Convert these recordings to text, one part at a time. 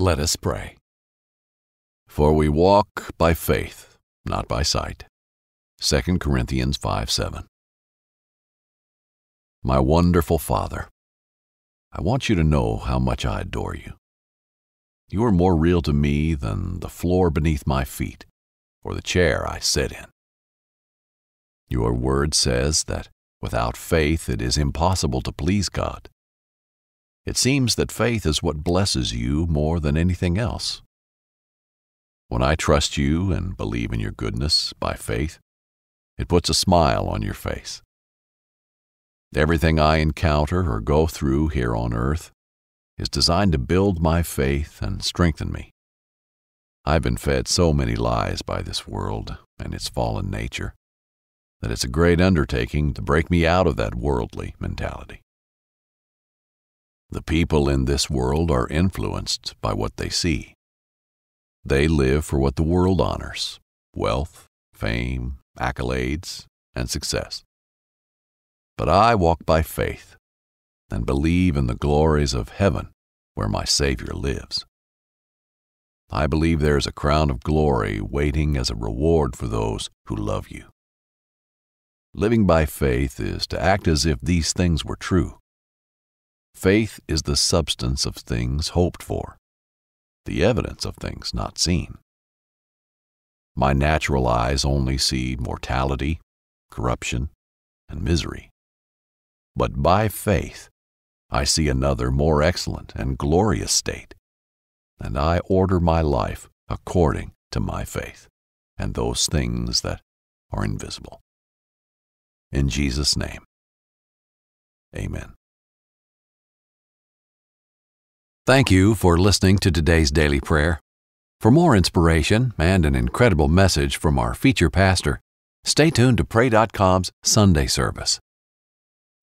Let us pray. For we walk by faith, not by sight. 2 Corinthians 5 7. My wonderful Father, I want you to know how much I adore you. You are more real to me than the floor beneath my feet or the chair I sit in. Your word says that without faith it is impossible to please God. It seems that faith is what blesses you more than anything else. When I trust you and believe in your goodness by faith, it puts a smile on your face. Everything I encounter or go through here on earth is designed to build my faith and strengthen me. I've been fed so many lies by this world and its fallen nature that it's a great undertaking to break me out of that worldly mentality. The people in this world are influenced by what they see. They live for what the world honors wealth, fame, accolades, and success. But I walk by faith and believe in the glories of heaven where my Savior lives. I believe there is a crown of glory waiting as a reward for those who love you. Living by faith is to act as if these things were true Faith is the substance of things hoped for, the evidence of things not seen. My natural eyes only see mortality, corruption, and misery. But by faith, I see another more excellent and glorious state, and I order my life according to my faith and those things that are invisible. In Jesus' name, amen. Thank you for listening to today's daily prayer. For more inspiration and an incredible message from our feature pastor, stay tuned to Pray.com's Sunday service.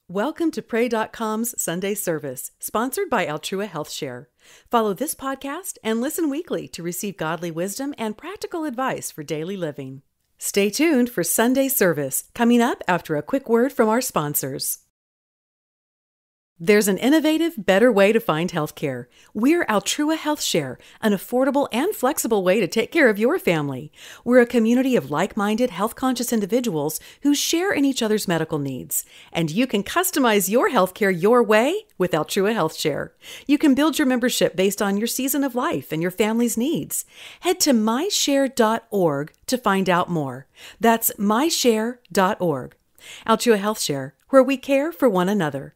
Welcome to Pray.com's Sunday service, sponsored by Altrua Health Share. Follow this podcast and listen weekly to receive godly wisdom and practical advice for daily living. Stay tuned for Sunday service coming up after a quick word from our sponsors. There's an innovative, better way to find healthcare. We're Altrua Health Share, an affordable and flexible way to take care of your family. We're a community of like minded, health conscious individuals who share in each other's medical needs. And you can customize your healthcare your way with Altrua Health Share. You can build your membership based on your season of life and your family's needs. Head to myshare.org to find out more. That's myshare.org. Altrua Health Share, where we care for one another.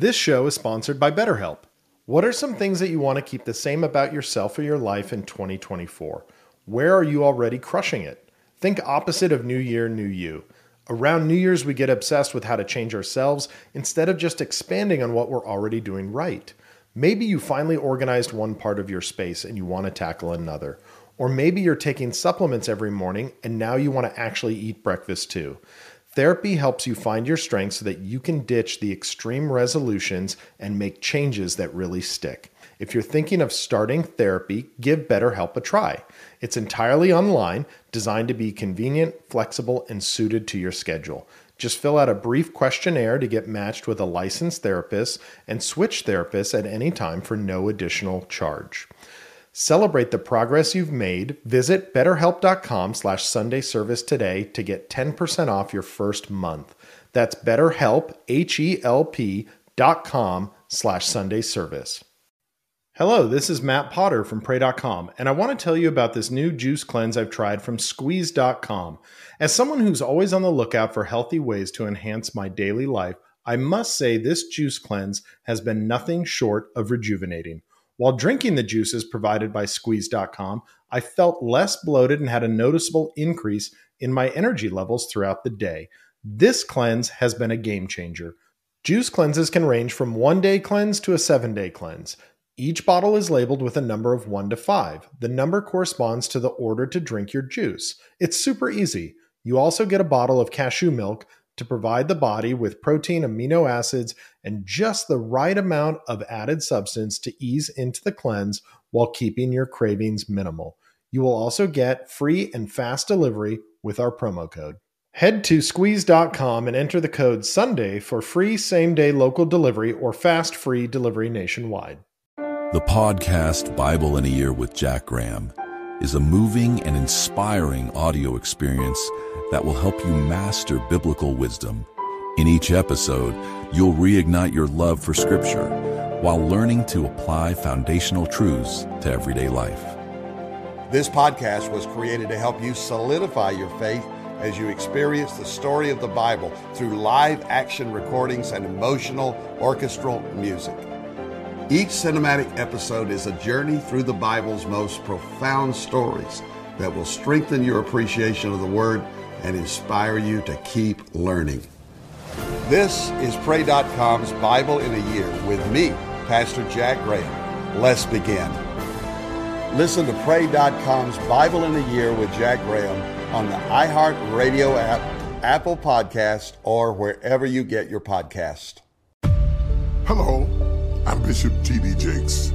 This show is sponsored by BetterHelp. What are some things that you want to keep the same about yourself or your life in 2024? Where are you already crushing it? Think opposite of New Year, New You. Around New Year's, we get obsessed with how to change ourselves instead of just expanding on what we're already doing right. Maybe you finally organized one part of your space and you want to tackle another. Or maybe you're taking supplements every morning and now you want to actually eat breakfast too. Therapy helps you find your strengths so that you can ditch the extreme resolutions and make changes that really stick. If you're thinking of starting therapy, give BetterHelp a try. It's entirely online, designed to be convenient, flexible, and suited to your schedule. Just fill out a brief questionnaire to get matched with a licensed therapist and switch therapists at any time for no additional charge. Celebrate the progress you've made. Visit betterhelp.com slash Sunday service today to get 10% off your first month. That's betterhelp, H-E-L-P dot com slash Sunday service. Hello, this is Matt Potter from Pray.com, and I want to tell you about this new juice cleanse I've tried from Squeeze.com. As someone who's always on the lookout for healthy ways to enhance my daily life, I must say this juice cleanse has been nothing short of rejuvenating. While drinking the juices provided by squeeze.com, I felt less bloated and had a noticeable increase in my energy levels throughout the day. This cleanse has been a game changer. Juice cleanses can range from one day cleanse to a seven day cleanse. Each bottle is labeled with a number of 1 to 5. The number corresponds to the order to drink your juice. It's super easy. You also get a bottle of cashew milk to provide the body with protein, amino acids, and just the right amount of added substance to ease into the cleanse while keeping your cravings minimal. You will also get free and fast delivery with our promo code. Head to squeeze.com and enter the code SUNDAY for free same day local delivery or fast free delivery nationwide. The podcast Bible in a Year with Jack Graham is a moving and inspiring audio experience that will help you master biblical wisdom. In each episode, you'll reignite your love for Scripture while learning to apply foundational truths to everyday life. This podcast was created to help you solidify your faith as you experience the story of the Bible through live action recordings and emotional orchestral music. Each cinematic episode is a journey through the Bible's most profound stories that will strengthen your appreciation of the Word and inspire you to keep learning. This is Pray.com's Bible in a Year with me, Pastor Jack Graham. Let's begin. Listen to Pray.com's Bible in a Year with Jack Graham on the iHeartRadio app, Apple Podcast, or wherever you get your podcast. Hello, I'm Bishop T.D. Jakes,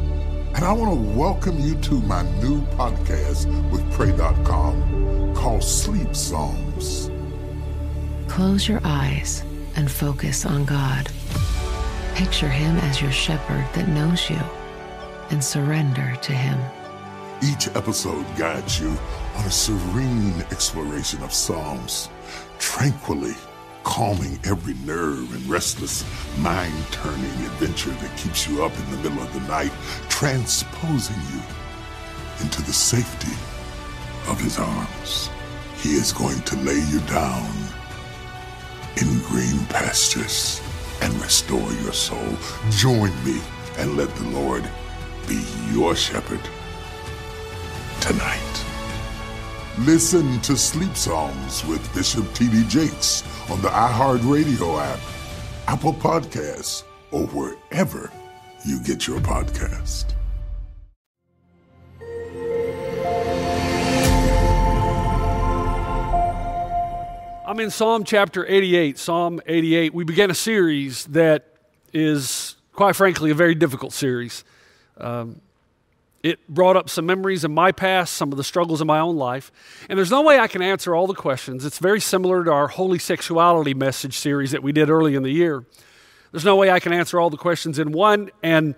and I want to welcome you to my new podcast with Pray.com called Sleep Psalms. Close your eyes and focus on God. Picture Him as your shepherd that knows you and surrender to Him. Each episode guides you on a serene exploration of Psalms, tranquilly calming every nerve and restless, mind turning adventure that keeps you up in the middle of the night, transposing you into the safety of His arms. He is going to lay you down in green pastures and restore your soul. Join me and let the Lord be your shepherd tonight. Listen to Sleep Songs with Bishop T.D. Jakes on the iHeartRadio app, Apple Podcasts, or wherever you get your podcast. I'm in Psalm chapter 88. Psalm 88. We began a series that is, quite frankly, a very difficult series. Um, it brought up some memories of my past, some of the struggles in my own life. And there's no way I can answer all the questions. It's very similar to our Holy Sexuality message series that we did early in the year. There's no way I can answer all the questions in one. And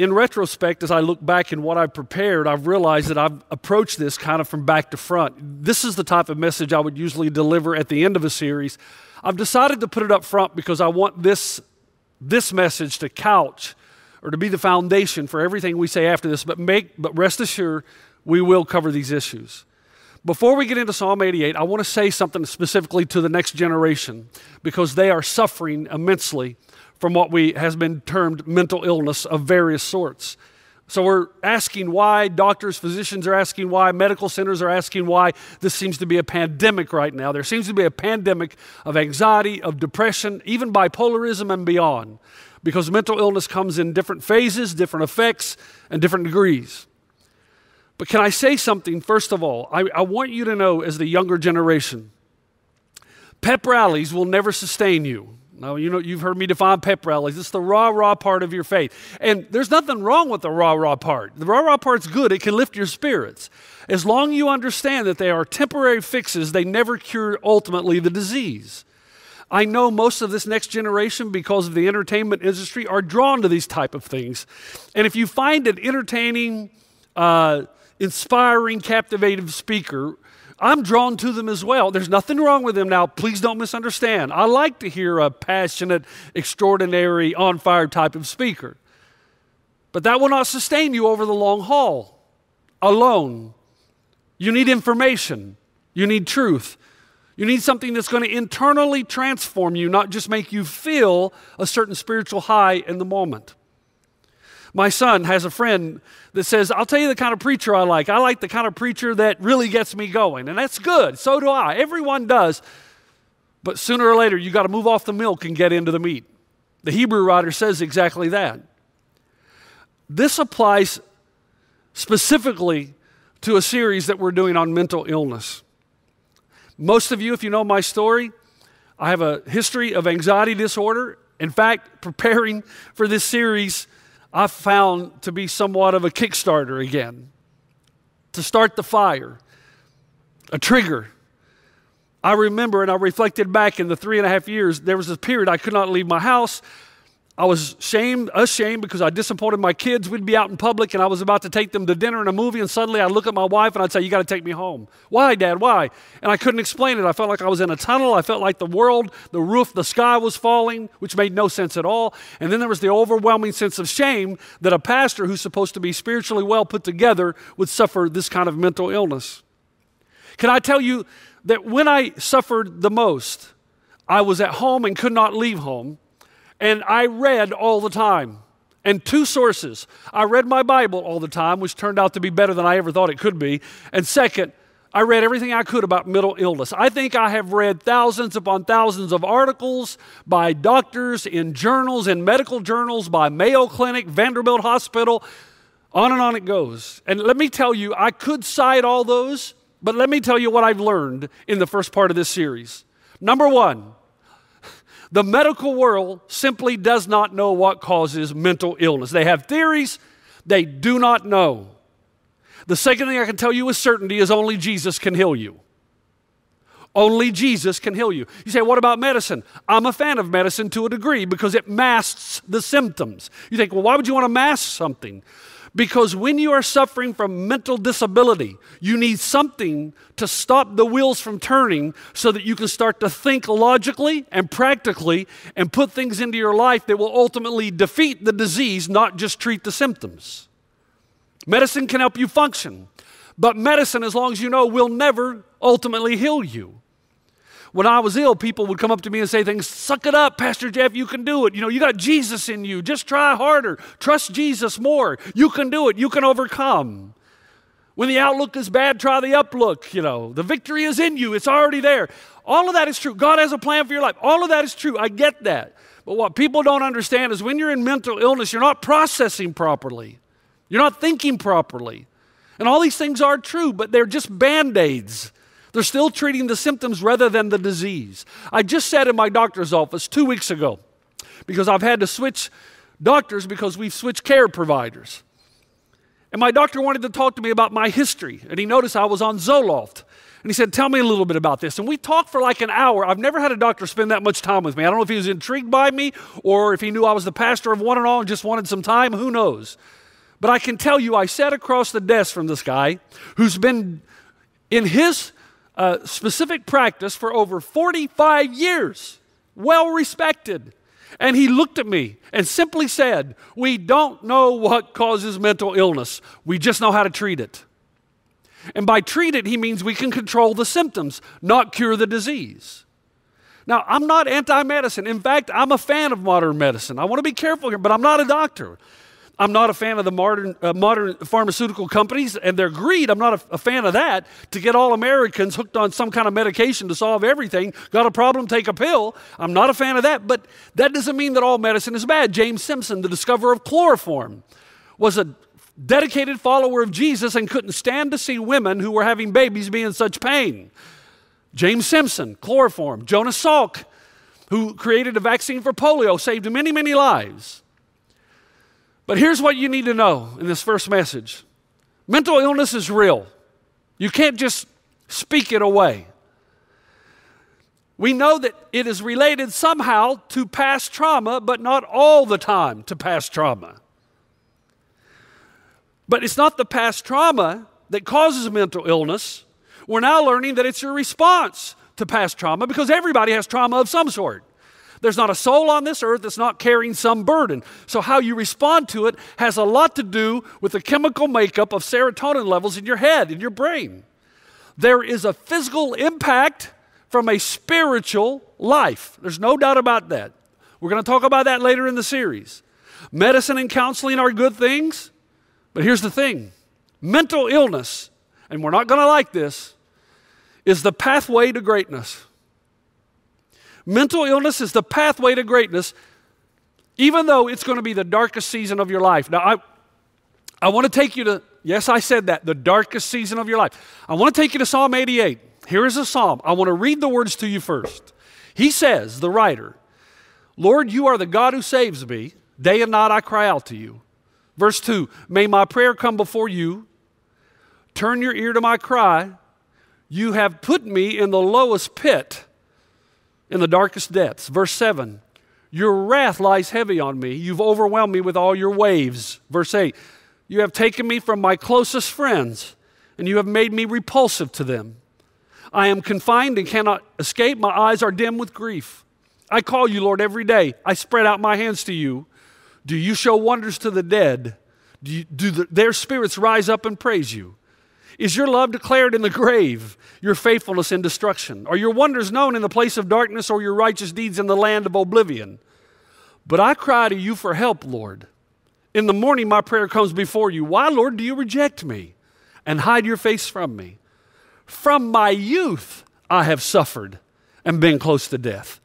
in retrospect, as I look back in what I've prepared, I've realized that I've approached this kind of from back to front. This is the type of message I would usually deliver at the end of a series. I've decided to put it up front because I want this, this message to couch or to be the foundation for everything we say after this, but make but rest assured we will cover these issues. Before we get into Psalm 88, I want to say something specifically to the next generation because they are suffering immensely from what we has been termed mental illness of various sorts. So we're asking why, doctors, physicians are asking why, medical centers are asking why this seems to be a pandemic right now. There seems to be a pandemic of anxiety, of depression, even bipolarism and beyond because mental illness comes in different phases, different effects, and different degrees. But can I say something, first of all? I, I, want you to know, as the younger generation, pep rallies will never sustain you. Now, you know, you've heard me define pep rallies. It's the rah rah part of your faith. And there's nothing wrong with the rah rah part. The rah rah part's good, it can lift your spirits. As long as you understand that they are temporary fixes, they never cure ultimately the disease. I know most of this next generation, because of the entertainment industry, are drawn to these type of things. And if you find it entertaining, uh, inspiring, captivating speaker, I'm drawn to them as well. There's nothing wrong with them now. Please don't misunderstand. I like to hear a passionate, extraordinary, on fire type of speaker. But that will not sustain you over the long haul alone. You need information, you need truth. You need something that's going to internally transform you, not just make you feel a certain spiritual high in the moment. My son has a friend that says, I'll tell you the kind of preacher I like. I like the kind of preacher that really gets me going. And that's good. So do I. Everyone does. But sooner or later, you got to move off the milk and get into the meat. The Hebrew writer says exactly that. This applies specifically to a series that we're doing on mental illness. Most of you, if you know my story, I have a history of anxiety disorder. In fact, preparing for this series, I found to be somewhat of a Kickstarter again to start the fire, a trigger. I remember and I reflected back in the three and a half years, there was a period I could not leave my house. I was shamed, ashamed because I disappointed my kids. We'd be out in public and I was about to take them to dinner and a movie, and suddenly I'd look at my wife and I'd say, You got to take me home. Why, Dad? Why? And I couldn't explain it. I felt like I was in a tunnel. I felt like the world, the roof, the sky was falling, which made no sense at all. And then there was the overwhelming sense of shame that a pastor who's supposed to be spiritually well put together would suffer this kind of mental illness. Can I tell you that when I suffered the most, I was at home and could not leave home and I read all the time. And two sources. I read my Bible all the time, which turned out to be better than I ever thought it could be. And second, I read everything I could about mental illness. I think I have read thousands upon thousands of articles by doctors in journals, in medical journals, by Mayo Clinic, Vanderbilt Hospital, on and on it goes. And let me tell you, I could cite all those, but let me tell you what I've learned in the first part of this series. Number one, the medical world simply does not know what causes mental illness. They have theories, they do not know. The second thing I can tell you with certainty is only Jesus can heal you. Only Jesus can heal you. You say, what about medicine? I'm a fan of medicine to a degree because it masks the symptoms. You think, well, why would you want to mask something? Because when you are suffering from mental disability, you need something to stop the wheels from turning so that you can start to think logically and practically and put things into your life that will ultimately defeat the disease, not just treat the symptoms. Medicine can help you function, but medicine, as long as you know, will never ultimately heal you when I was ill, people would come up to me and say things, suck it up, Pastor Jeff, you can do it. You know, you got Jesus in you. Just try harder. Trust Jesus more. You can do it. You can overcome. When the outlook is bad, try the uplook. You know, the victory is in you. It's already there. All of that is true. God has a plan for your life. All of that is true. I get that. But what people don't understand is when you're in mental illness, you're not processing properly. You're not thinking properly. And all these things are true, but they're just band aids. They're still treating the symptoms rather than the disease. I just sat in my doctor's office two weeks ago because I've had to switch doctors because we've switched care providers. And my doctor wanted to talk to me about my history, and he noticed I was on Zoloft. And he said, Tell me a little bit about this. And we talked for like an hour. I've never had a doctor spend that much time with me. I don't know if he was intrigued by me or if he knew I was the pastor of one and all and just wanted some time. Who knows? But I can tell you, I sat across the desk from this guy who's been in his uh, specific practice for over 45 years, well respected. And he looked at me and simply said, We don't know what causes mental illness, we just know how to treat it. And by treat it, he means we can control the symptoms, not cure the disease. Now, I'm not anti medicine. In fact, I'm a fan of modern medicine. I want to be careful here, but I'm not a doctor. I'm not a fan of the modern, uh, modern pharmaceutical companies and their greed. I'm not a, a, fan of that to get all Americans hooked on some kind of medication to solve everything. Got a problem, take a pill. I'm not a fan of that, but that doesn't mean that all medicine is bad. James Simpson, the discoverer of chloroform, was a dedicated follower of Jesus and couldn't stand to see women who were having babies be in such pain. James Simpson, chloroform. Jonas Salk, who created a vaccine for polio, saved many, many lives. But here's what you need to know in this first message mental illness is real. You can't just speak it away. We know that it is related somehow to past trauma, but not all the time to past trauma. But it's not the past trauma that causes mental illness. We're now learning that it's your response to past trauma because everybody has trauma of some sort. There's not a soul on this earth that's not carrying some burden. So, how you respond to it has a lot to do with the chemical makeup of serotonin levels in your head, in your brain. There is a physical impact from a spiritual life. There's no doubt about that. We're going to talk about that later in the series. Medicine and counseling are good things, but here's the thing mental illness, and we're not going to like this, is the pathway to greatness. Mental illness is the pathway to greatness, even though it's going to be the darkest season of your life. Now, I, I want to take you to, yes, I said that, the darkest season of your life. I want to take you to Psalm 88. Here is a psalm. I want to read the words to you first. He says, the writer, Lord, you are the God who saves me. Day and night I cry out to you. Verse 2 May my prayer come before you. Turn your ear to my cry. You have put me in the lowest pit in the darkest depths. Verse 7 Your wrath lies heavy on me. You've overwhelmed me with all your waves. Verse 8 You have taken me from my closest friends, and you have made me repulsive to them. I am confined and cannot escape. My eyes are dim with grief. I call you, Lord, every day. I spread out my hands to you. Do you show wonders to the dead? Do, you, do the, their spirits rise up and praise you? Is your love declared in the grave, your faithfulness in destruction? Are your wonders known in the place of darkness or your righteous deeds in the land of oblivion? But I cry to you for help, Lord. In the morning, my prayer comes before you. Why, Lord, do you reject me and hide your face from me? From my youth, I have suffered and been close to death.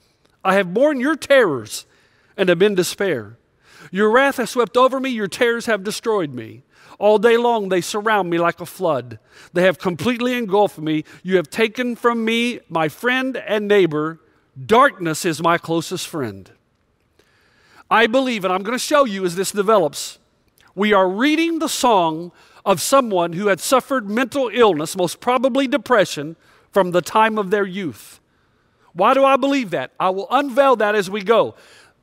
I have borne your terrors and have been despair. Your wrath has swept over me, your terrors have destroyed me. All day long they surround me like a flood. They have completely engulfed me. You have taken from me my friend and neighbor. Darkness is my closest friend. I believe, and I'm going to show you as this develops, we are reading the song of someone who had suffered mental illness, most probably depression, from the time of their youth. Why do I believe that? I will unveil that as we go.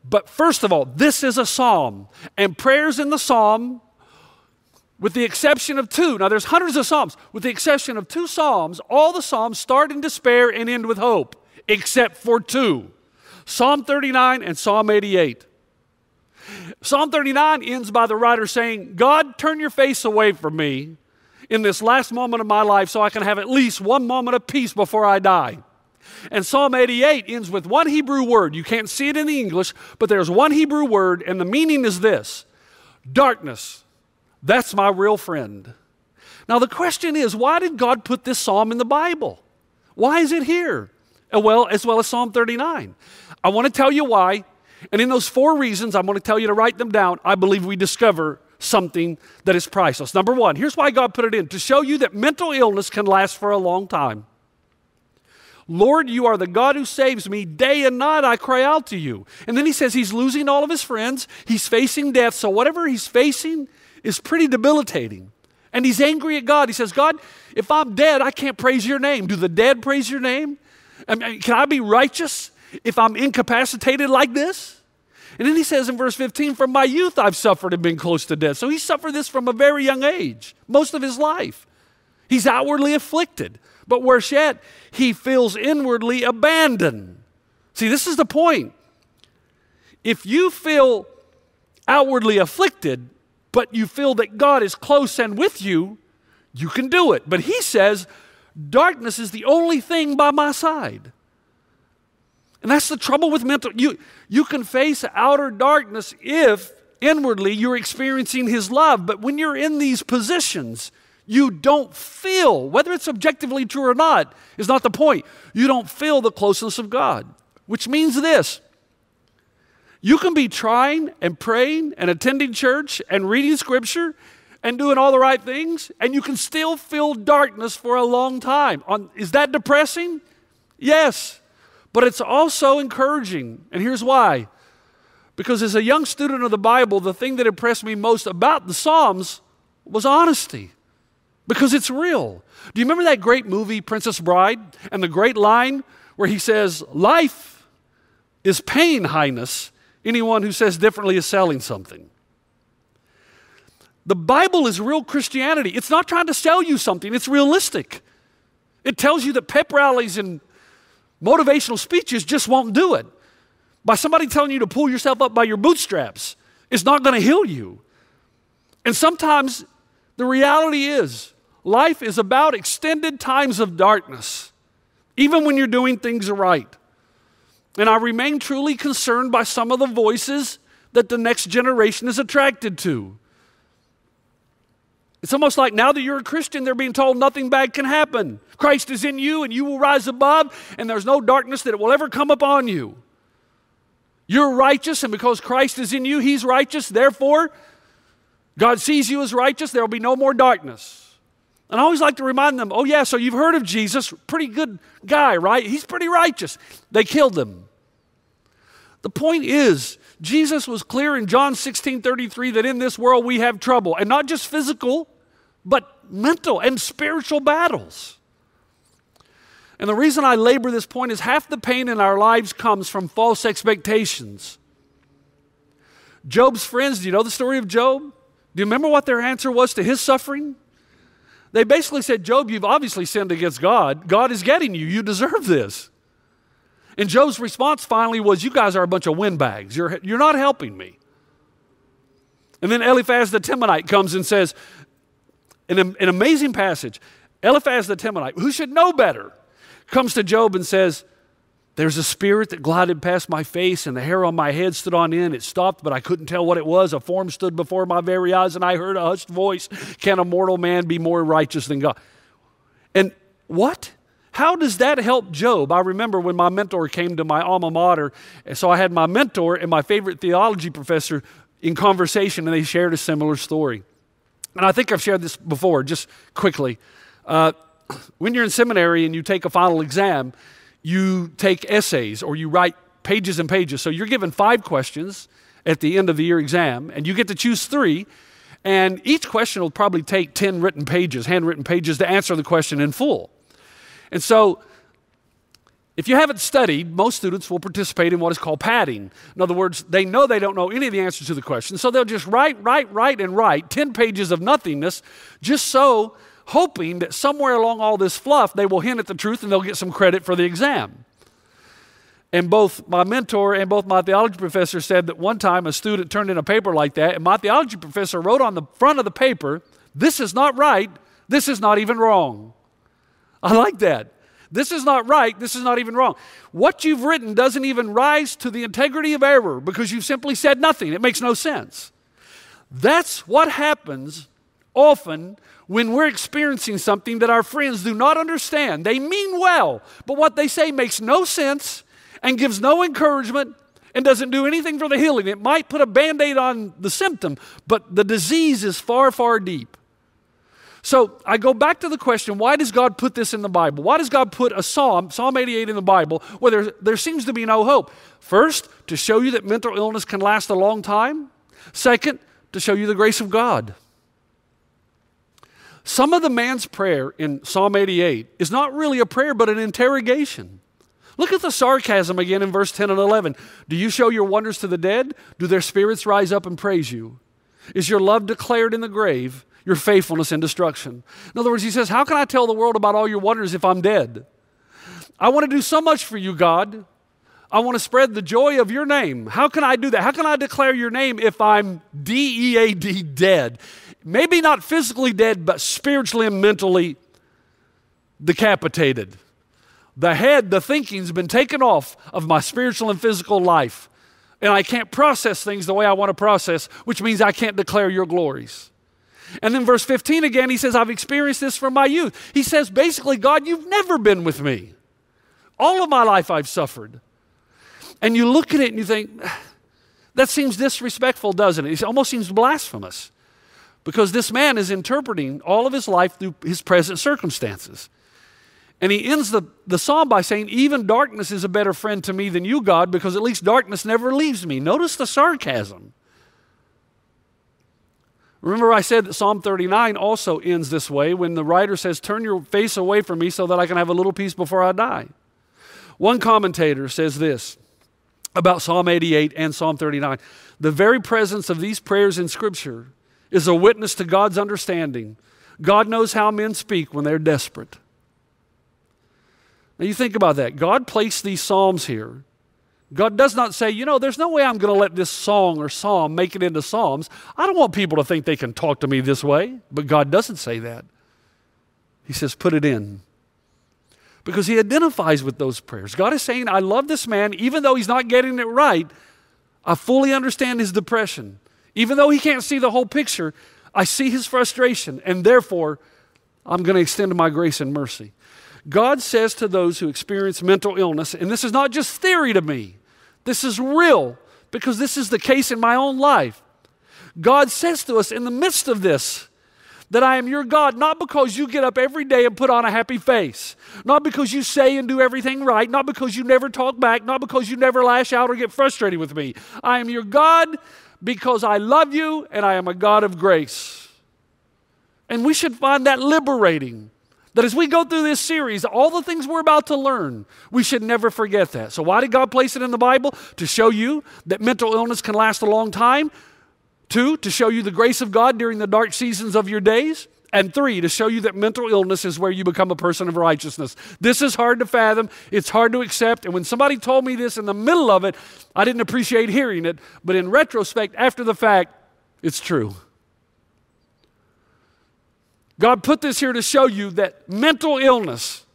But first of all, this is a psalm, and prayers in the psalm with the exception of two. Now, there's hundreds of Psalms. With the exception of two Psalms, all the Psalms start in despair and end with hope, except for two Psalm 39 and Psalm 88. Psalm 39 ends by the writer saying, God, turn your face away from me in this last moment of my life so I can have at least one moment of peace before I die. And Psalm 88 ends with one Hebrew word. You can't see it in the English, but there's one Hebrew word, and the meaning is this darkness that's my real friend. Now, the question is why did God put this psalm in the Bible? Why is it here? Uh, well, as well as Psalm 39. I want to tell you why. And in those four reasons, I'm going to tell you to write them down. I believe we discover something that is priceless. Number one, here's why God put it in to show you that mental illness can last for a long time. Lord, you are the God who saves me. Day and night I cry out to you. And then he says he's losing all of his friends, he's facing death. So, whatever he's facing, is pretty debilitating. And he's angry at God. He says, God, if I'm dead, I can't praise your name. Do the dead praise your name? I mean, can I be righteous if I'm incapacitated like this? And then he says in verse 15, From my youth I've suffered and been close to death. So he suffered this from a very young age, most of his life. He's outwardly afflicted, but worse yet, he feels inwardly abandoned. See, this is the point. If you feel outwardly afflicted, but you feel that God is close and with you, you can do it. But he says, darkness is the only thing by my side. And that's the trouble with mental. You, you can face outer darkness if inwardly you're experiencing his love. But when you're in these positions, you don't feel, whether it's objectively true or not, is not the point. You don't feel the closeness of God, which means this you can be trying and praying and attending church and reading scripture and doing all the right things, and you can still feel darkness for a long time. On, is that depressing? Yes. But it's also encouraging. And here's why. Because as a young student of the Bible, the thing that impressed me most about the Psalms was honesty. Because it's real. Do you remember that great movie, Princess Bride? And the great line where he says, Life is pain, Highness, Anyone who says differently is selling something. The Bible is real Christianity. It's not trying to sell you something, it's realistic. It tells you that pep rallies and motivational speeches just won't do it. By somebody telling you to pull yourself up by your bootstraps, it's not going to heal you. And sometimes the reality is life is about extended times of darkness, even when you're doing things right. And I remain truly concerned by some of the voices that the next generation is attracted to. It's almost like now that you're a Christian, they're being told nothing bad can happen. Christ is in you and you will rise above, and there's no darkness that will ever come upon you. You're righteous, and because Christ is in you, He's righteous. Therefore, God sees you as righteous, there will be no more darkness. And I always like to remind them, oh, yeah, so you've heard of Jesus, pretty good guy, right? He's pretty righteous. They killed him. The point is, Jesus was clear in John 16 33 that in this world we have trouble, and not just physical, but mental and spiritual battles. And the reason I labor this point is half the pain in our lives comes from false expectations. Job's friends, do you know the story of Job? Do you remember what their answer was to his suffering? They basically said, Job, you've obviously sinned against God. God is getting you. You deserve this. And Job's response finally was, You guys are a bunch of windbags. You're, you're not helping me. And then Eliphaz the Temanite comes and says, in an amazing passage, Eliphaz the Temanite, who should know better, comes to Job and says, There's a spirit that glided past my face, and the hair on my head stood on end. It stopped, but I couldn't tell what it was. A form stood before my very eyes, and I heard a hushed voice Can a mortal man be more righteous than God? And what? How does that help Job? I remember when my mentor came to my alma mater, and so I had my mentor and my favorite theology professor in conversation, and they shared a similar story. And I think I've shared this before, just quickly. Uh, when you're in seminary and you take a final exam, you take essays or you write pages and pages. So you're given five questions at the end of the year exam, and you get to choose three. And each question will probably take 10 written pages, handwritten pages, to answer the question in full. And so, if you haven't studied, most students will participate in what is called padding. In other words, they know they don't know any of the answers to the question, so they'll just write, write, write, and write 10 pages of nothingness just so hoping that somewhere along all this fluff they will hint at the truth and they'll get some credit for the exam. And both my mentor and both my theology professor said that one time a student turned in a paper like that, and my theology professor wrote on the front of the paper, This is not right, this is not even wrong. I like that. This is not right, this is not even wrong. What you've written doesn't even rise to the integrity of error because you've simply said nothing. It makes no sense. That's what happens often when we're experiencing something that our friends do not understand. They mean well, but what they say makes no sense and gives no encouragement and doesn't do anything for the healing. It might put a band aid on the symptom, but the disease is far, far deep. So I go back to the question why does God put this in the Bible? Why does God put a psalm, Psalm 88, in the Bible where there, there seems to be no hope? First, to show you that mental illness can last a long time. Second, to show you the grace of God. Some of the man's prayer in Psalm 88 is not really a prayer, but an interrogation. Look at the sarcasm again in verse 10 and 11. Do you show your wonders to the dead? Do their spirits rise up and praise you? Is your love declared in the grave, your faithfulness in destruction? In other words, he says, How can I tell the world about all your wonders if I'm dead? I want to do so much for you, God. I want to spread the joy of your name. How can I do that? How can I declare your name if I'm D E A D dead? Maybe not physically dead, but spiritually and mentally decapitated. The head, the thinking's been taken off of my spiritual and physical life. And I can't process things the way I want to process, which means I can't declare your glories. And then verse 15 again, he says, I've experienced this from my youth. He says, basically, God, you've never been with me. All of my life I've suffered. And you look at it and you think, that seems disrespectful, doesn't it? It almost seems blasphemous because this man is interpreting all of his life through his present circumstances. And he ends the, the psalm by saying, Even darkness is a better friend to me than you, God, because at least darkness never leaves me. Notice the sarcasm. Remember, I said that Psalm 39 also ends this way when the writer says, Turn your face away from me so that I can have a little peace before I die. One commentator says this about Psalm 88 and Psalm 39 The very presence of these prayers in Scripture is a witness to God's understanding. God knows how men speak when they're desperate. Now you think about that. God placed these psalms here. God does not say, you know, there's no way I'm going to let this song or psalm make it into psalms. I don't want people to think they can talk to me this way. But God doesn't say that. He says, put it in. Because He identifies with those prayers. God is saying, I love this man, even though he's not getting it right. I fully understand his depression. Even though he can't see the whole picture, I see his frustration, and therefore, I'm going to extend my grace and mercy. God says to those who experience mental illness, and this is not just theory to me, this is real because this is the case in my own life. God says to us in the midst of this that I am your God, not because you get up every day and put on a happy face, not because you say and do everything right, not because you never talk back, not because you never lash out or get frustrated with me. I am your God because I love you and I am a God of grace. And we should find that liberating That as we go through this series, all the things we're about to learn, we should never forget that. So, why did God place it in the Bible? To show you that mental illness can last a long time. Two, to show you the grace of God during the dark seasons of your days. And three, to show you that mental illness is where you become a person of righteousness. This is hard to fathom, it's hard to accept. And when somebody told me this in the middle of it, I didn't appreciate hearing it. But in retrospect, after the fact, it's true. God put this here to show you that mental illness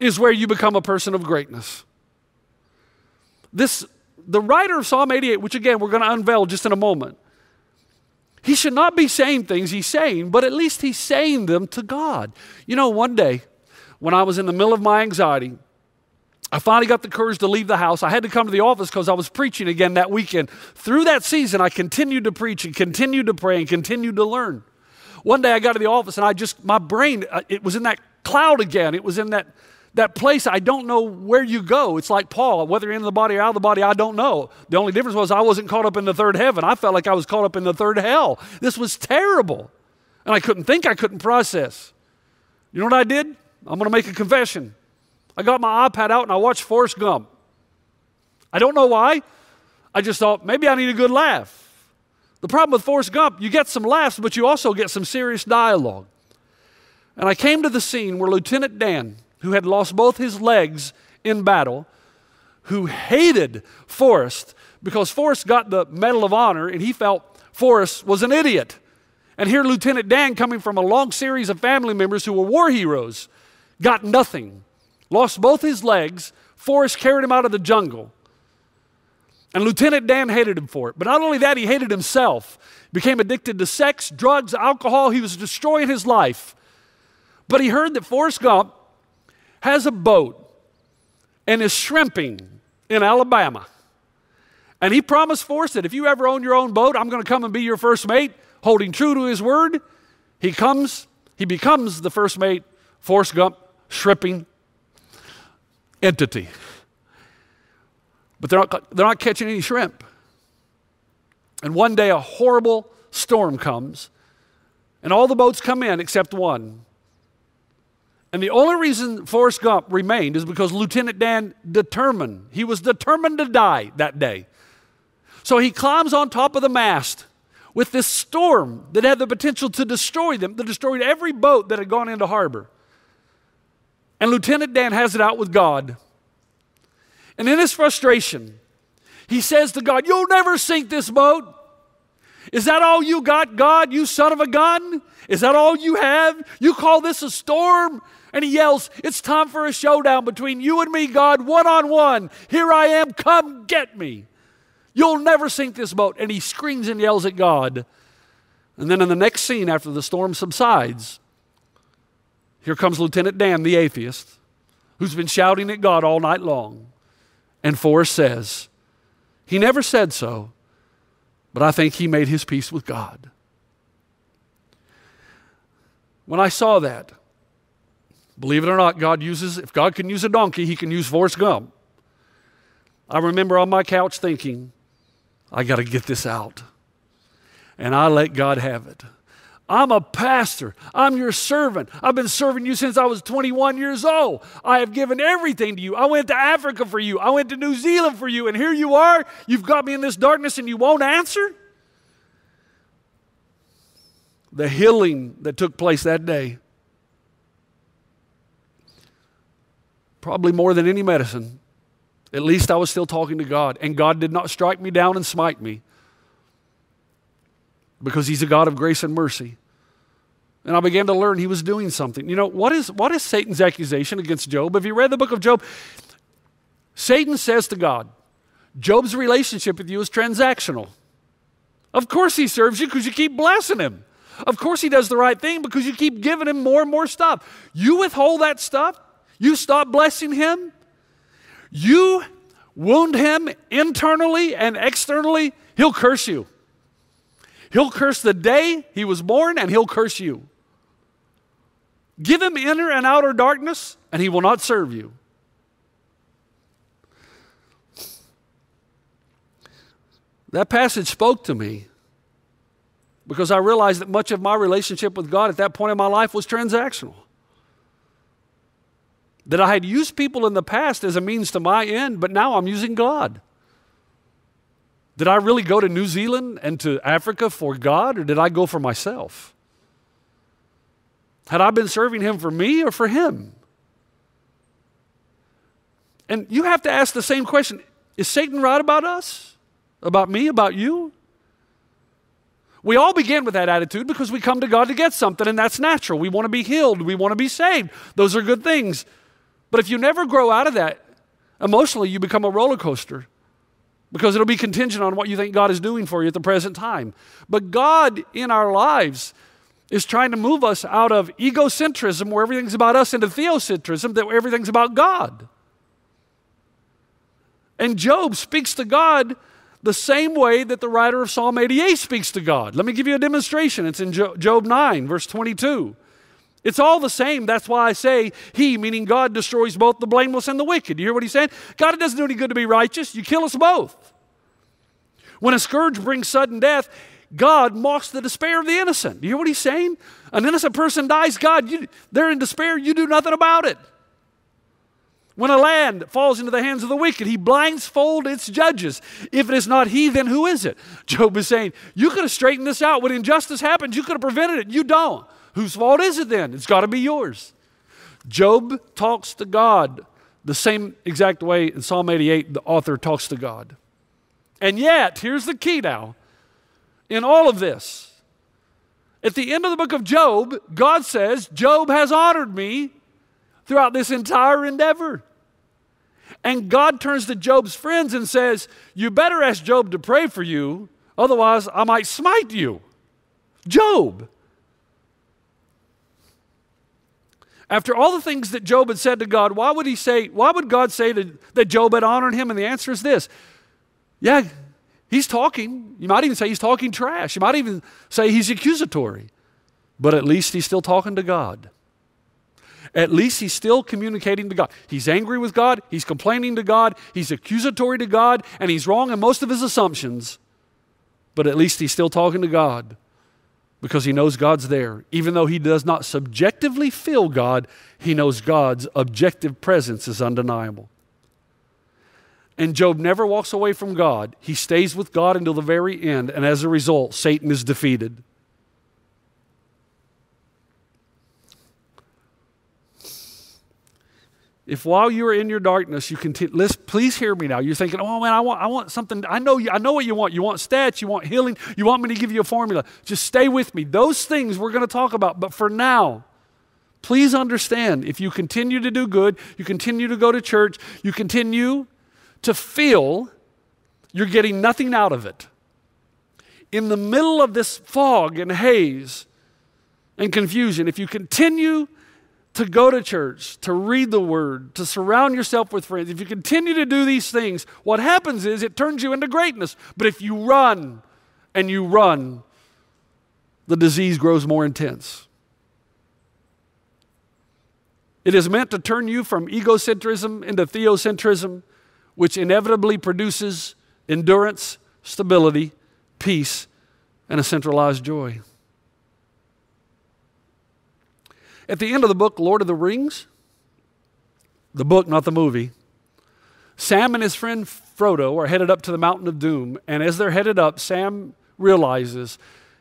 is where you become a person of greatness. This, the writer of Psalm 88, which again we're going to unveil just in a moment, he should not be saying things he's saying, but at least he's saying them to God. You know, one day when I was in the middle of my anxiety, I finally got the courage to leave the house. I had to come to the office because I was preaching again that weekend. Through that season, I continued to preach and continued to pray and continued to learn. One day I got to the office and I just, my brain, uh, it was in that cloud again. It was in that, that place I don't know where you go. It's like Paul, whether in the body or out of the body, I don't know. The only difference was I wasn't caught up in the third heaven. I felt like I was caught up in the third hell. This was terrible. And I couldn't think, I couldn't process. You know what I did? I'm going to make a confession. I got my iPad out and I watched Forrest Gump. I don't know why. I just thought maybe I need a good laugh. The problem with Forrest Gump, you get some laughs, but you also get some serious dialogue. And I came to the scene where Lieutenant Dan, who had lost both his legs in battle, who hated Forrest because Forrest got the Medal of Honor and he felt Forrest was an idiot. And here, Lieutenant Dan, coming from a long series of family members who were war heroes, got nothing, lost both his legs. Forrest carried him out of the jungle. And Lieutenant Dan hated him for it. But not only that, he hated himself. Became addicted to sex, drugs, alcohol. He was destroying his life. But he heard that Forrest Gump has a boat and is shrimping in Alabama. And he promised Forrest that if you ever own your own boat, I'm going to come and be your first mate, holding true to his word. He comes, he becomes the first mate, Forrest Gump, shrimping entity but they're not, they're not catching any shrimp. And one day a horrible storm comes, and all the boats come in except one. And the only reason Forrest Gump remained is because Lieutenant Dan determined, he was determined to die that day. So he climbs on top of the mast with this storm that had the potential to destroy them, that destroyed every boat that had gone into harbor. And Lieutenant Dan has it out with God. And in his frustration, he says to God, You'll never sink this boat. Is that all you got, God, you son of a gun? Is that all you have? You call this a storm? And he yells, It's time for a showdown between you and me, God, one on one. Here I am, come get me. You'll never sink this boat. And he screams and yells at God. And then in the next scene, after the storm subsides, here comes Lieutenant Dan, the atheist, who's been shouting at God all night long. And Forrest says, He never said so, but I think he made his peace with God. When I saw that, believe it or not, God uses, if God can use a donkey, he can use Forrest Gump. I remember on my couch thinking, I got to get this out. And I let God have it. I'm a pastor. I'm your servant. I've been serving you since I was 21 years old. I have given everything to you. I went to Africa for you. I went to New Zealand for you. And here you are. You've got me in this darkness and you won't answer? The healing that took place that day, probably more than any medicine. At least I was still talking to God. And God did not strike me down and smite me because he's a God of grace and mercy. And I began to learn he was doing something. You know, what is, what is Satan's accusation against Job? Have you read the book of Job? Satan says to God, Job's relationship with you is transactional. Of course he serves you because you keep blessing him. Of course he does the right thing because you keep giving him more and more stuff. You withhold that stuff, you stop blessing him, you wound him internally and externally, he'll curse you. He'll curse the day he was born, and he'll curse you. Give him inner and outer darkness, and he will not serve you. That passage spoke to me because I realized that much of my relationship with God at that point in my life was transactional. That I had used people in the past as a means to my end, but now I'm using God. Did I really go to New Zealand and to Africa for God, or did I go for myself? Had I been serving Him for me or for Him? And you have to ask the same question Is Satan right about us? About me? About you? We all begin with that attitude because we come to God to get something, and that's natural. We want to be healed, we want to be saved. Those are good things. But if you never grow out of that, emotionally, you become a roller coaster because it'll be contingent on what you think God is doing for you at the present time. But God in our lives is trying to move us out of egocentrism, where everything's about us, into theocentrism, that everything's about God. And Job speaks to God the same way that the writer of Psalm 88 speaks to God. Let me give you a demonstration. It's in Job 9, verse 22. It's all the same. That's why I say he, meaning God, destroys both the blameless and the wicked. You hear what he's saying? God, it doesn't do any good to be righteous. You kill us both. When a scourge brings sudden death, God mocks the despair of the innocent. You hear what he's saying? An innocent person dies, God, you, they're in despair, you do nothing about it. When a land falls into the hands of the wicked, he blindfolds its judges. If it is not he, then who is it? Job is saying, You could have straightened this out. When injustice happens, you could have prevented it. You don't. Whose fault is it then? It's got to be yours. Job talks to God the same exact way in Psalm 88, the author talks to God. And yet, here's the key now in all of this. At the end of the book of Job, God says, Job has honored me throughout this entire endeavor. And God turns to Job's friends and says, You better ask Job to pray for you, otherwise, I might smite you. Job. After all the things that Job had said to God, why would he say, why would God say that, that Job had honored him? And the answer is this. Yeah, he's talking. You might even say he's talking trash. You might even say he's accusatory. But at least he's still talking to God at least he's still communicating to God. He's angry with God, he's complaining to God, he's accusatory to God, and he's wrong in most of his assumptions. But at least he's still talking to God because he knows God's there. Even though he does not subjectively feel God, he knows God's objective presence is undeniable. And Job never walks away from God. He stays with God until the very end, and as a result, Satan is defeated. If while you are in your darkness, you continue, listen, please hear me now. You're thinking, oh man, I want, I want something. I know, you, I know what you want. You want stats, you want healing, you want me to give you a formula. Just stay with me. Those things we're going to talk about. But for now, please understand if you continue to do good, you continue to go to church, you continue to feel you're getting nothing out of it. In the middle of this fog and haze and confusion, if you continue to go to church, to read the word, to surround yourself with friends, if you continue to do these things, what happens is it turns you into greatness. But if you run and you run, the disease grows more intense. It is meant to turn you from egocentrism into theocentrism, which inevitably produces endurance, stability, peace, and a centralized joy. At the end of the book, Lord of the Rings, the book, not the movie, Sam and his friend Frodo are headed up to the Mountain of Doom. And as they're headed up, Sam realizes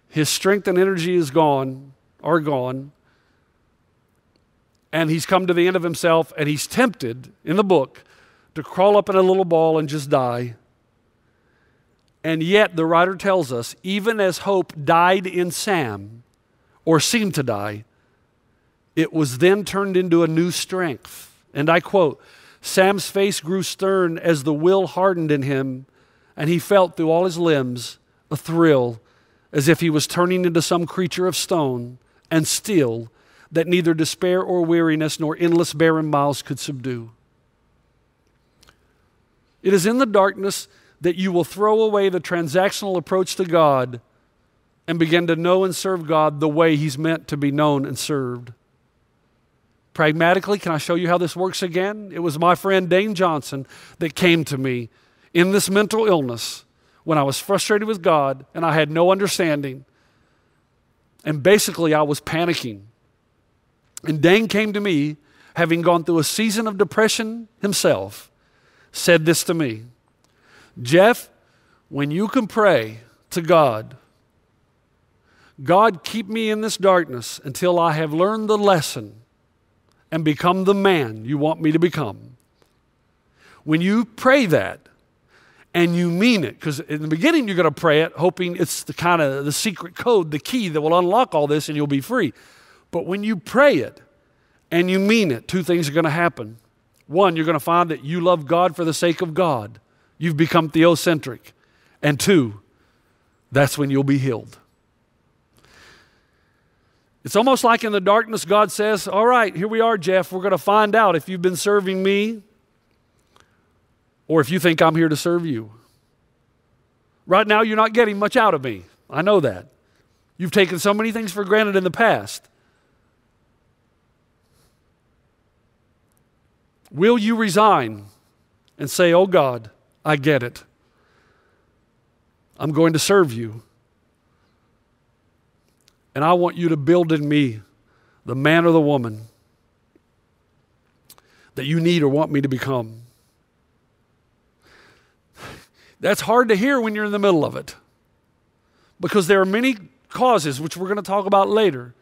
his strength and energy is gone, are gone. And he's come to the end of himself, and he's tempted in the book to crawl up in a little ball and just die. And yet, the writer tells us, even as hope died in Sam, or seemed to die, it was then turned into a new strength. And I quote Sam's face grew stern as the will hardened in him, and he felt through all his limbs a thrill as if he was turning into some creature of stone and steel that neither despair or weariness nor endless barren miles could subdue. It is in the darkness that you will throw away the transactional approach to God and begin to know and serve God the way He's meant to be known and served. Pragmatically, can I show you how this works again? It was my friend Dane Johnson that came to me in this mental illness when I was frustrated with God and I had no understanding. And basically, I was panicking. And Dane came to me having gone through a season of depression himself, said this to me Jeff, when you can pray to God, God, keep me in this darkness until I have learned the lesson and become the man you want me to become. When you pray that and you mean it, because in the beginning you're going to pray it hoping it's the kind of the secret code, the key that will unlock all this and you'll be free. But when you pray it and you mean it, two things are going to happen. One, you're going to find that you love God for the sake of God. You've become theocentric. And two, that's when you'll be healed. It's almost like in the darkness, God says, All right, here we are, Jeff. We're going to find out if you've been serving me or if you think I'm here to serve you. Right now, you're not getting much out of me. I know that. You've taken so many things for granted in the past. Will you resign and say, Oh God, I get it. I'm going to serve you. And I want you to build in me the man or the woman that you need or want me to become. That's hard to hear when you're in the middle of it because there are many causes, which we're going to talk about later,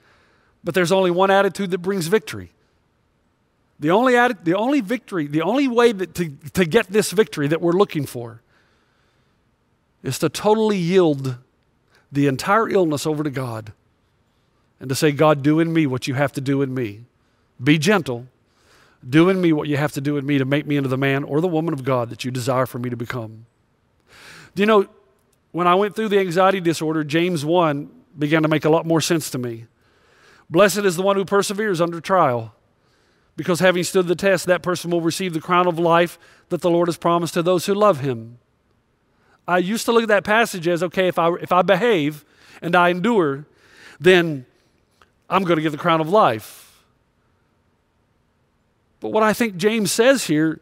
but there's only one attitude that brings victory. The only, atti- the only victory, the only way that to, to get this victory that we're looking for is to totally yield the entire illness over to God and to say, God, do in me what you have to do in me. Be gentle. Do in me what you have to do in me to make me into the man or the woman of God that you desire for me to become. Do you know, when I went through the anxiety disorder, James 1 began to make a lot more sense to me. Blessed is the one who perseveres under trial, because having stood the test, that person will receive the crown of life that the Lord has promised to those who love him. I used to look at that passage as okay, if I, if I behave and I endure, then I'm going to get the crown of life. But what I think James says here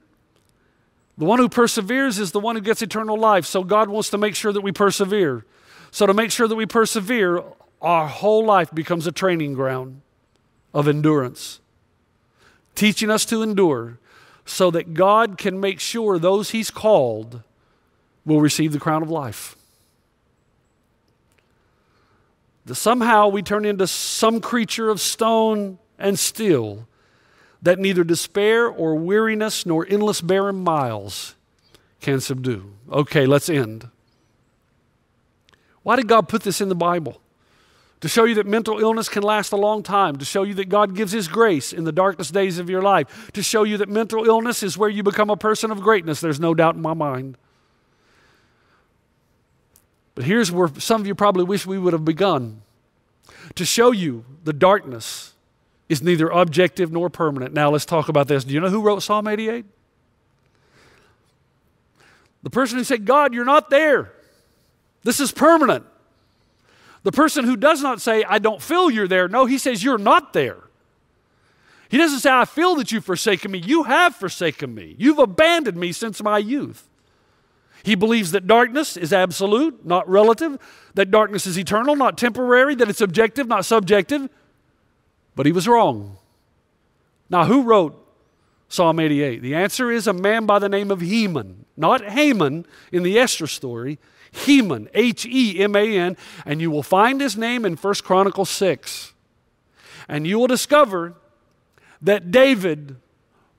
the one who perseveres is the one who gets eternal life. So God wants to make sure that we persevere. So, to make sure that we persevere, our whole life becomes a training ground of endurance, teaching us to endure so that God can make sure those He's called will receive the crown of life. That somehow we turn into some creature of stone and steel that neither despair or weariness nor endless barren miles can subdue. Okay, let's end. Why did God put this in the Bible? To show you that mental illness can last a long time, to show you that God gives His grace in the darkest days of your life, to show you that mental illness is where you become a person of greatness. There's no doubt in my mind. But here's where some of you probably wish we would have begun to show you the darkness is neither objective nor permanent. Now let's talk about this. Do you know who wrote Psalm 88? The person who said, God, you're not there. This is permanent. The person who does not say, I don't feel you're there. No, he says, You're not there. He doesn't say, I feel that you've forsaken me. You have forsaken me. You've abandoned me since my youth. He believes that darkness is absolute, not relative, that darkness is eternal, not temporary, that it's objective, not subjective, but he was wrong. Now, who wrote Psalm 88? The answer is a man by the name of Heman, not Haman in the Esther story. Heman, H E M A N, and you will find his name in 1 Chronicles 6. And you will discover that David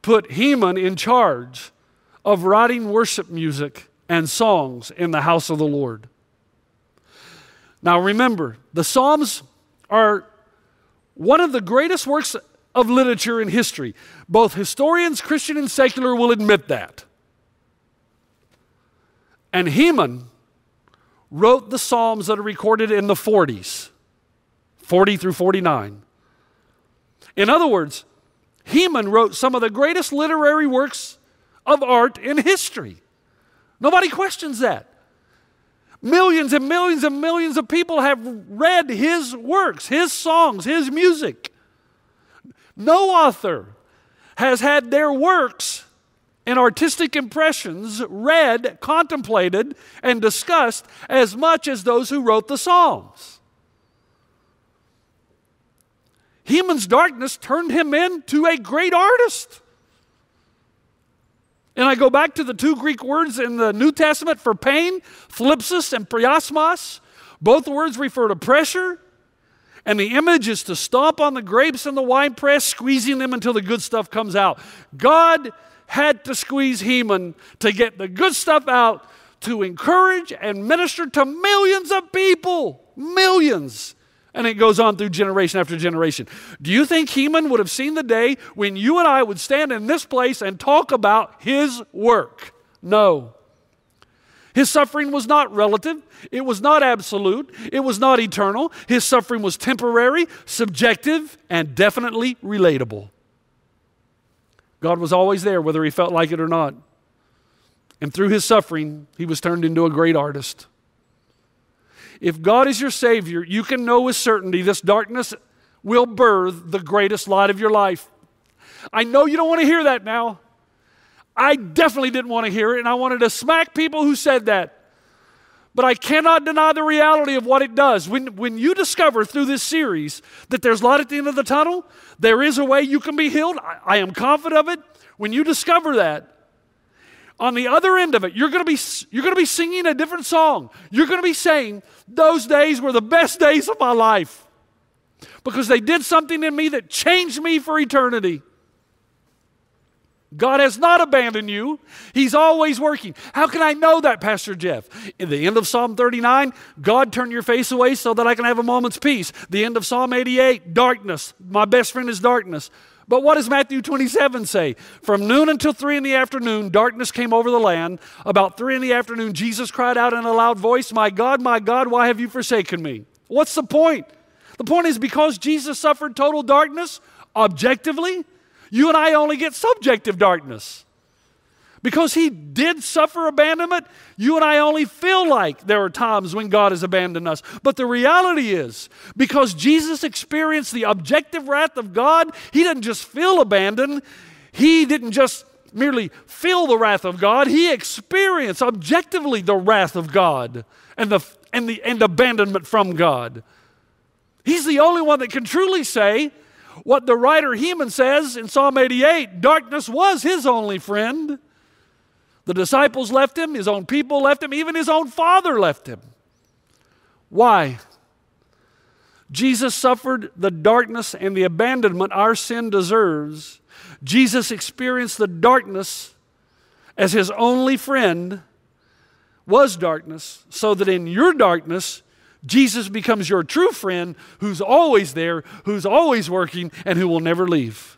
put Heman in charge of writing worship music and songs in the house of the Lord. Now remember, the Psalms are one of the greatest works of literature in history. Both historians, Christian and secular, will admit that. And Heman wrote the Psalms that are recorded in the 40s, 40 through 49. In other words, Heman wrote some of the greatest literary works of art in history. Nobody questions that. Millions and millions and millions of people have read his works, his songs, his music. No author has had their works and artistic impressions read, contemplated, and discussed as much as those who wrote the Psalms. Haman's darkness turned him into a great artist. And I go back to the two Greek words in the New Testament for pain, thlipsis and peirasmos. Both words refer to pressure, and the image is to stomp on the grapes in the wine press, squeezing them until the good stuff comes out. God had to squeeze Haman to get the good stuff out to encourage and minister to millions of people. Millions. And it goes on through generation after generation. Do you think Haman would have seen the day when you and I would stand in this place and talk about his work? No. His suffering was not relative, it was not absolute, it was not eternal. His suffering was temporary, subjective, and definitely relatable. God was always there, whether he felt like it or not. And through his suffering, he was turned into a great artist. If God is your Savior, you can know with certainty this darkness will birth the greatest light of your life. I know you don't want to hear that now. I definitely didn't want to hear it, and I wanted to smack people who said that. But I cannot deny the reality of what it does. When, when you discover through this series that there's light at the end of the tunnel, there is a way you can be healed. I, I am confident of it. When you discover that, on the other end of it, you're going to be you're going to be singing a different song. You're going to be saying, "Those days were the best days of my life." Because they did something in me that changed me for eternity. God has not abandoned you. He's always working. How can I know that, Pastor Jeff? In the end of Psalm 39, God turn your face away so that I can have a moment's peace. The end of Psalm 88, darkness. My best friend is darkness. But what does Matthew 27 say? From noon until three in the afternoon, darkness came over the land. About three in the afternoon, Jesus cried out in a loud voice, My God, my God, why have you forsaken me? What's the point? The point is because Jesus suffered total darkness, objectively, you and I only get subjective darkness. Because he did suffer abandonment, you and I only feel like there are times when God has abandoned us. But the reality is, because Jesus experienced the objective wrath of God, he didn't just feel abandoned, he didn't just merely feel the wrath of God, he experienced objectively the wrath of God and, the, and, the, and abandonment from God. He's the only one that can truly say, what the writer Heman says in Psalm 88 darkness was his only friend. The disciples left him, his own people left him, even his own father left him. Why? Jesus suffered the darkness and the abandonment our sin deserves. Jesus experienced the darkness as his only friend was darkness, so that in your darkness, Jesus becomes your true friend who's always there, who's always working, and who will never leave.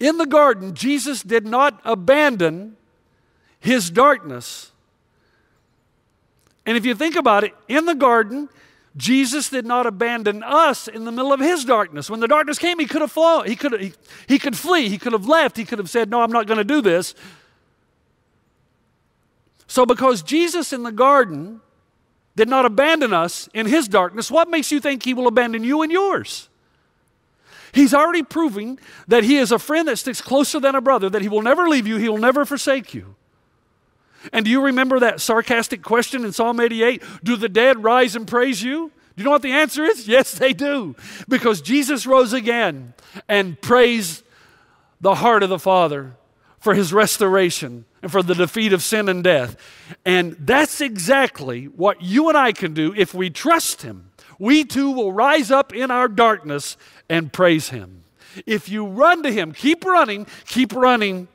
In the garden, Jesus did not abandon his darkness. And if you think about it, in the garden, Jesus did not abandon us in the middle of his darkness. When the darkness came, he could have flown, he could, he, he could flee, he could have left, he could have said, No, I'm not going to do this. So, because Jesus in the garden did not abandon us in his darkness, what makes you think he will abandon you in yours? He's already proving that he is a friend that sticks closer than a brother, that he will never leave you, he will never forsake you. And do you remember that sarcastic question in Psalm 88? Do the dead rise and praise you? Do you know what the answer is? Yes, they do. Because Jesus rose again and praised the heart of the Father for his restoration and for the defeat of sin and death. And that's exactly what you and I can do if we trust him. We too will rise up in our darkness and praise him. If you run to him, keep running, keep running,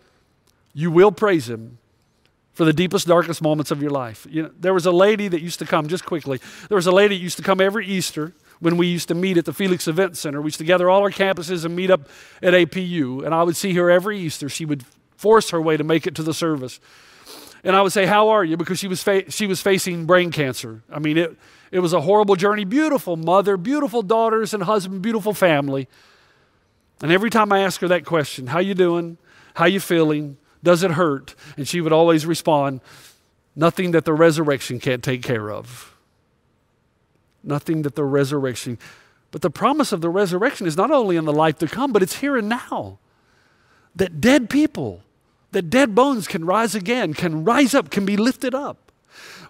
you will praise him for the deepest, darkest moments of your life. You know, there was a lady that used to come, just quickly, there was a lady that used to come every Easter when we used to meet at the Felix Event Center. We used to gather all our campuses and meet up at APU, and I would see her every Easter. She would force her way to make it to the service. And I would say, How are you? Because she was, she was facing brain cancer. I mean, it, it was a horrible journey. Beautiful mother, beautiful daughters and husband, beautiful family. And every time I ask her that question, How you doing? How you feeling? Does it hurt? And she would always respond, Nothing that the resurrection can't take care of. Nothing that the resurrection. But the promise of the resurrection is not only in the life to come, but it's here and now that dead people, that dead bones can rise again, can rise up, can be lifted up.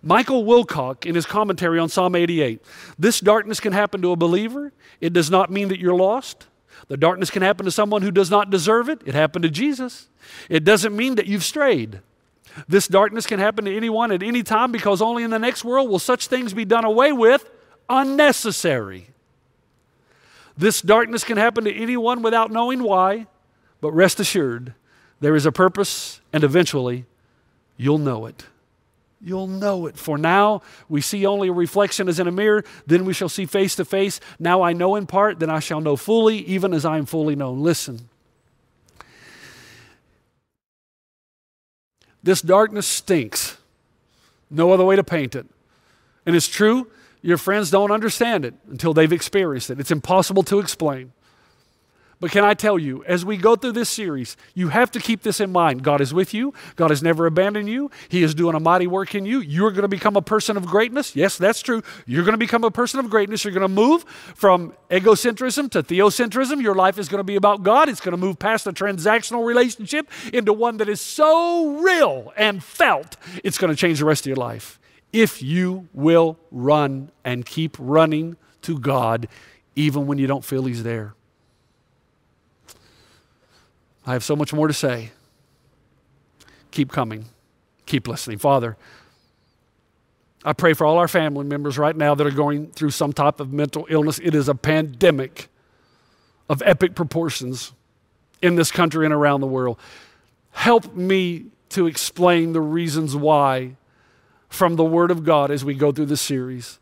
Michael Wilcock, in his commentary on Psalm 88, this darkness can happen to a believer. It does not mean that you're lost. The darkness can happen to someone who does not deserve it. It happened to Jesus. It doesn't mean that you've strayed. This darkness can happen to anyone at any time because only in the next world will such things be done away with unnecessary. This darkness can happen to anyone without knowing why, but rest assured, there is a purpose, and eventually you'll know it. You'll know it. For now, we see only a reflection as in a mirror, then we shall see face to face. Now I know in part, then I shall know fully, even as I am fully known. Listen. This darkness stinks. No other way to paint it. And it's true, your friends don't understand it until they've experienced it. It's impossible to explain. But can I tell you, as we go through this series, you have to keep this in mind. God is with you. God has never abandoned you. He is doing a mighty work in you. You're going to become a person of greatness. Yes, that's true. You're going to become a person of greatness. You're going to move from egocentrism to theocentrism. Your life is going to be about God. It's going to move past a transactional relationship into one that is so real and felt, it's going to change the rest of your life. If you will run and keep running to God, even when you don't feel He's there. I have so much more to say. Keep coming. Keep listening. Father, I pray for all our family members right now that are going through some type of mental illness. It is a pandemic of epic proportions in this country and around the world. Help me to explain the reasons why from the Word of God as we go through this series.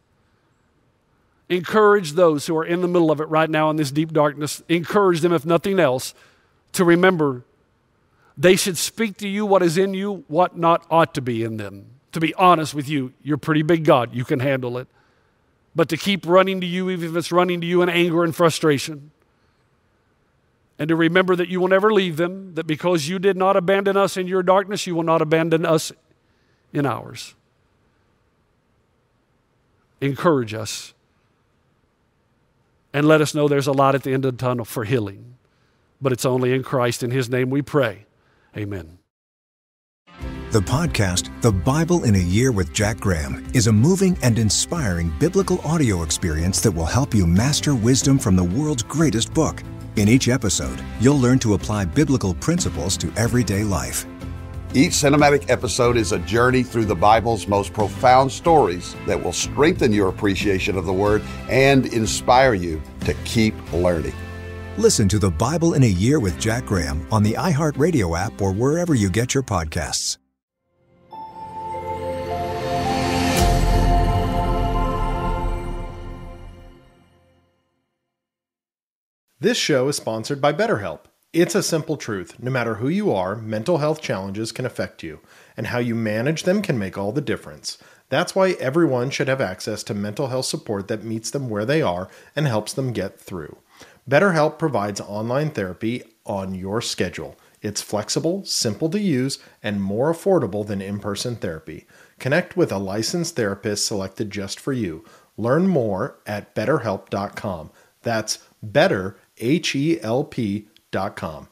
Encourage those who are in the middle of it right now in this deep darkness. Encourage them, if nothing else, to remember they should speak to you what is in you, what not ought to be in them. To be honest with you, you're pretty big God. You can handle it. But to keep running to you, even if it's running to you in anger and frustration. And to remember that you will never leave them, that because you did not abandon us in your darkness, you will not abandon us in ours. Encourage us. And let us know there's a light at the end of the tunnel for healing but it's only in Christ. In His name we pray. Amen. The podcast, The Bible in a Year with Jack Graham, is a moving and inspiring biblical audio experience that will help you master wisdom from the world's greatest book. In each episode, you'll learn to apply biblical principles to everyday life. Each cinematic episode is a journey through the Bible's most profound stories that will strengthen your appreciation of the Word and inspire you to keep learning. Listen to the Bible in a Year with Jack Graham on the iHeartRadio app or wherever you get your podcasts. This show is sponsored by BetterHelp. It's a simple truth. No matter who you are, mental health challenges can affect you, and how you manage them can make all the difference. That's why everyone should have access to mental health support that meets them where they are and helps them get through. BetterHelp provides online therapy on your schedule. It's flexible, simple to use, and more affordable than in person therapy. Connect with a licensed therapist selected just for you. Learn more at betterhelp.com. That's betterhelp.com.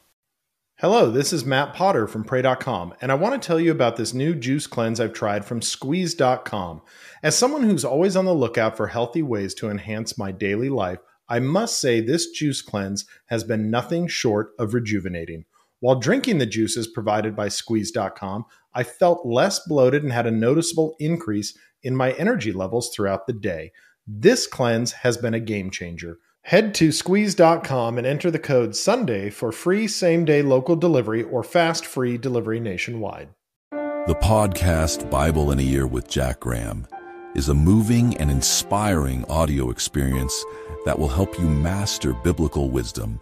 Hello, this is Matt Potter from Pray.com, and I want to tell you about this new juice cleanse I've tried from Squeeze.com. As someone who's always on the lookout for healthy ways to enhance my daily life, I must say this juice cleanse has been nothing short of rejuvenating. While drinking the juices provided by squeeze.com, I felt less bloated and had a noticeable increase in my energy levels throughout the day. This cleanse has been a game changer. Head to squeeze.com and enter the code SUNDAY for free same day local delivery or fast free delivery nationwide. The podcast Bible in a Year with Jack Graham is a moving and inspiring audio experience that will help you master biblical wisdom.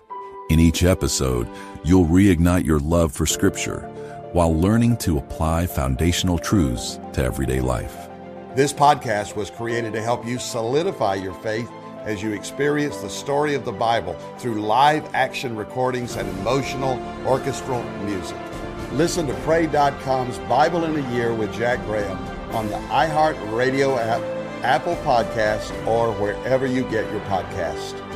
In each episode, you'll reignite your love for Scripture while learning to apply foundational truths to everyday life. This podcast was created to help you solidify your faith as you experience the story of the Bible through live action recordings and emotional orchestral music. Listen to Pray.com's Bible in a Year with Jack Graham on the iHeartRadio app Apple Podcast, or wherever you get your podcast.